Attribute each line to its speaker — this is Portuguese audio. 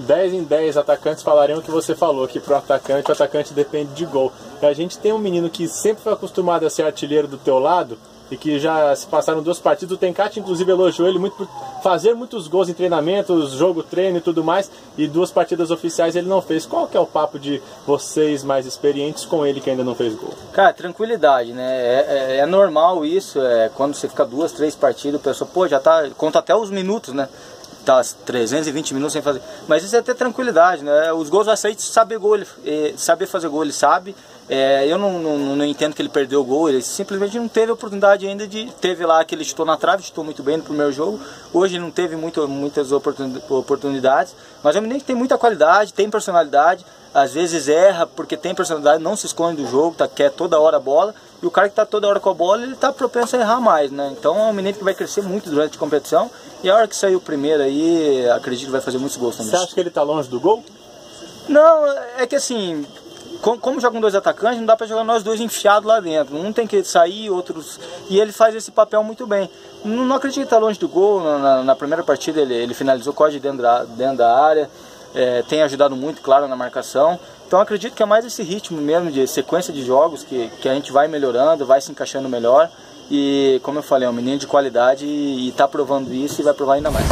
Speaker 1: 10 em 10 atacantes falariam o que você falou, que pro atacante, o atacante depende de gol. E a gente tem um menino que sempre foi acostumado a ser artilheiro do teu lado, e que já se passaram duas partidas. O Tencate, inclusive, elogiou ele muito por fazer muitos gols em treinamentos, jogo, treino e tudo mais, e duas partidas oficiais ele não fez. Qual que é o papo de vocês mais experientes com ele que ainda não fez gol?
Speaker 2: Cara, tranquilidade, né? É, é, é normal isso, é, quando você fica duas, três partidas, o pessoal, pô, já tá, conta até os minutos, né? Tá 320 minutos sem fazer. Mas isso é ter tranquilidade, né? Os gols de saber gol, ele, eh, saber fazer gol, ele sabe. É, eu não, não, não, entendo que ele perdeu o gol, ele simplesmente não teve oportunidade ainda de. Teve lá que ele chutou na trave, chutou muito bem no primeiro jogo. Hoje não teve muito, muitas oportunidades, mas é um menino que tem muita qualidade, tem personalidade às vezes erra porque tem personalidade, não se esconde do jogo, tá, quer toda hora a bola. E o cara que está toda hora com a bola, ele está propenso a errar mais, né? Então é um menino que vai crescer muito durante a competição. E a hora que sair o primeiro aí, acredito que vai fazer muitos gols também.
Speaker 1: Você acha que ele está longe do gol?
Speaker 2: Não, é que assim, como jogam dois atacantes, não dá para jogar nós dois enfiados lá dentro. Um tem que sair, outros. E ele faz esse papel muito bem. Não, não acredito que está longe do gol. Na, na, primeira partida ele, ele finalizou quase dentro da, dentro da área é, tem ajudado muito, claro, na marcação. Então acredito que é mais esse ritmo mesmo de sequência de jogos que, que a gente vai melhorando, vai se encaixando melhor. E como eu falei, é um menino de qualidade e está provando isso e vai provar ainda mais.